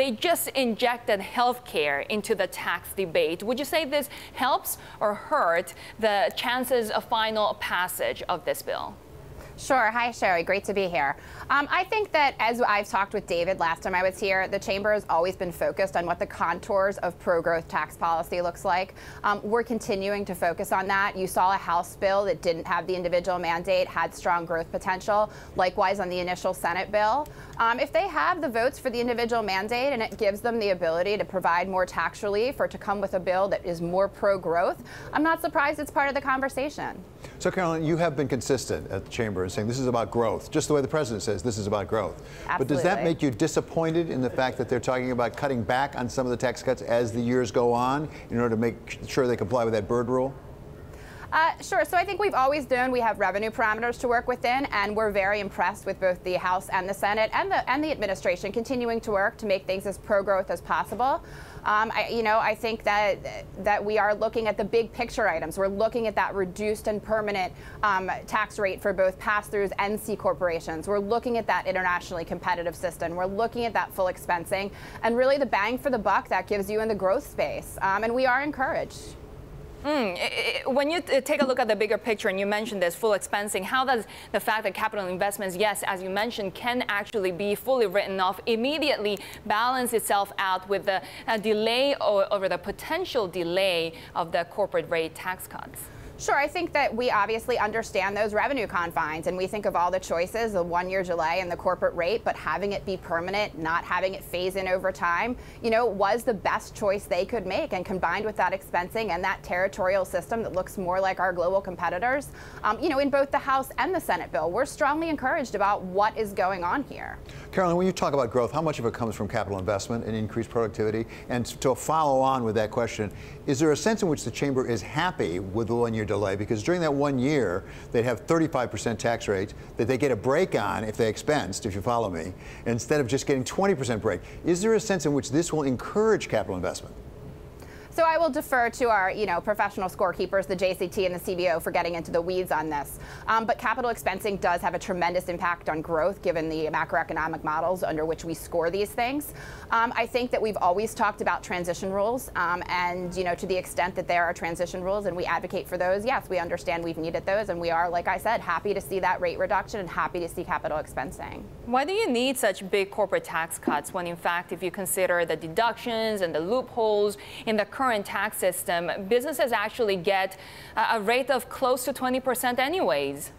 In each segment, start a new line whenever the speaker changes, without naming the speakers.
they just injected healthcare into the tax debate. Would you say this helps or hurt the chances of final passage of this bill?
Sure. Hi, Shery. Great to be here. Um, I think that as I've talked with David last time I was here, the chamber has always been focused on what the contours of pro-growth tax policy looks like. Um, we're continuing to focus on that. You saw a House bill that didn't have the individual mandate, had strong growth potential. Likewise on the initial Senate bill. Um, if they have the votes for the individual mandate and it gives them the ability to provide more tax relief or to come with a bill that is more pro-growth, I'm not surprised it's part of the conversation.
So, Carolyn, you have been consistent at the chamber in saying this is about growth, just the way the president says this is about growth.
Absolutely.
But does that make you disappointed in the fact that they're talking about cutting back on some of the tax cuts as the years go on in order to make sure they comply with that Byrd rule?
Uh, sure. So I think we've always known We have revenue parameters to work within, and we're very impressed with both the House and the Senate and the and the administration continuing to work to make things as pro-growth as possible. Um, I, you know, I think that that we are looking at the big picture items. We're looking at that reduced and permanent um, tax rate for both pass-throughs and C corporations. We're looking at that internationally competitive system. We're looking at that full expensing, and really the bang for the buck that gives you in the growth space. Um, and we are encouraged.
Mm, when you take a look at the bigger picture, and you mentioned this full expensing, how does the fact that capital investments, yes, as you mentioned, can actually be fully written off immediately balance itself out with the delay or, over the potential delay of the corporate rate tax cuts?
Sure, I think that we obviously understand those revenue confines and we think of all the choices, the one year delay and the corporate rate, but having it be permanent, not having it phase in over time, you know, was the best choice they could make. And combined with that expensing and that territorial system that looks more like our global competitors, um, you know, in both the House and the Senate bill, we're strongly encouraged about what is going on here.
Carolyn, when you talk about growth, how much of it comes from capital investment and increased productivity? And to follow on with that question, is there a sense in which the chamber is happy with the one year delay because during that one year, they'd have 35% tax rate that they get a break on if they expensed, if you follow me, instead of just getting 20% break. Is there a sense in which this will encourage capital investment?
So I will defer to our, you know, professional scorekeepers, the JCT and the CBO, for getting into the weeds on this. Um, but capital expensing does have a tremendous impact on growth, given the macroeconomic models under which we score these things. Um, I think that we've always talked about transition rules, um, and you know, to the extent that there are transition rules and we advocate for those, yes, we understand we've needed those, and we are, like I said, happy to see that rate reduction and happy to see capital expensing.
Why do you need such big corporate tax cuts when, in fact, if you consider the deductions and the loopholes in the current tax system, businesses actually get a rate of close to 20% anyways.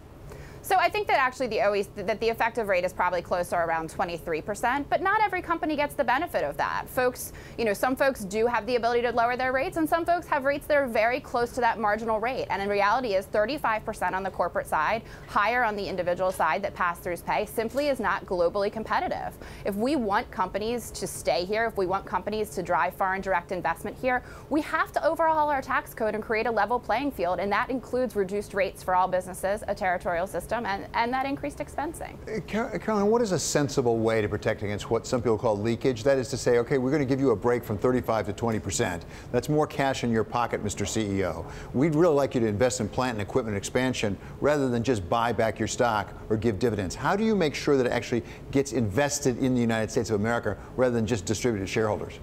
So I think that actually the OECD, that the effective rate is probably closer around 23%, but not every company gets the benefit of that. Folks, you know, some folks do have the ability to lower their rates and some folks have rates that are very close to that marginal rate. And in reality is 35% on the corporate side, higher on the individual side that pass-throughs pay simply is not globally competitive. If we want companies to stay here, if we want companies to drive foreign direct investment here, we have to overhaul our tax code and create a level playing field and that includes reduced rates for all businesses, a territorial system system and, and that increased expensing.
Uh, Carolyn, what is a sensible way to protect against what some people call leakage? That is to say, okay, we're going to give you a break from 35 to 20 percent. That's more cash in your pocket, Mr. CEO. We'd really like you to invest in plant and equipment expansion rather than just buy back your stock or give dividends. How do you make sure that it actually gets invested in the United States of America rather than just distributed to shareholders?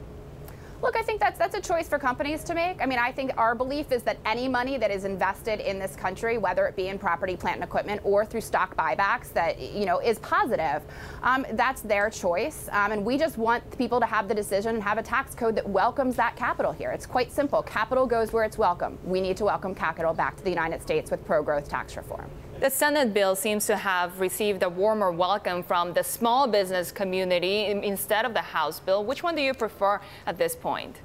Look, I think that's that's a choice for companies to make. I mean, I think our belief is that any money that is invested in this country, whether it be in property, plant, and equipment, or through stock buybacks, that you know is positive. Um, that's their choice, um, and we just want people to have the decision and have a tax code that welcomes that capital here. It's quite simple. Capital goes where it's welcome. We need to welcome capital back to the United States with pro-growth tax reform.
The Senate bill seems to have received a warmer welcome from the small business community instead of the House bill. Which one do you prefer at this point?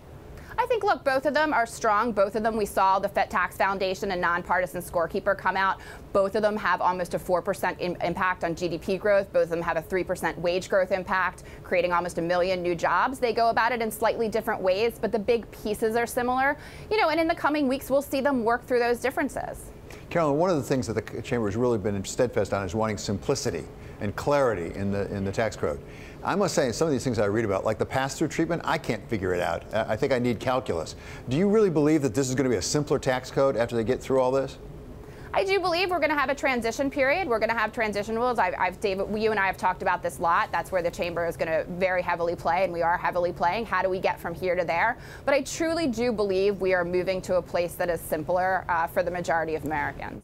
I think, look, both of them are strong. Both of them, we saw the Fed Tax Foundation and Nonpartisan Scorekeeper come out. Both of them have almost a 4% impact on GDP growth. Both of them have a 3% wage growth impact, creating almost a million new jobs. They go about it in slightly different ways, but the big pieces are similar. You know, and in the coming weeks, we'll see them work through those differences.
Carolyn, one of the things that the chamber has really been steadfast on is wanting simplicity and clarity in the in the tax code. I must say, some of these things I read about, like the pass-through treatment, I can't figure it out. I think I need calculus. Do you really believe that this is going to be a simpler tax code after they get through all this?
I do believe we're going to have a transition period. We're going to have transition rules. I've, I've, David, you and I have talked about this a lot. That's where the chamber is going to very heavily play, and we are heavily playing. How do we get from here to there? But I truly do believe we are moving to a place that is simpler uh, for the majority of Americans.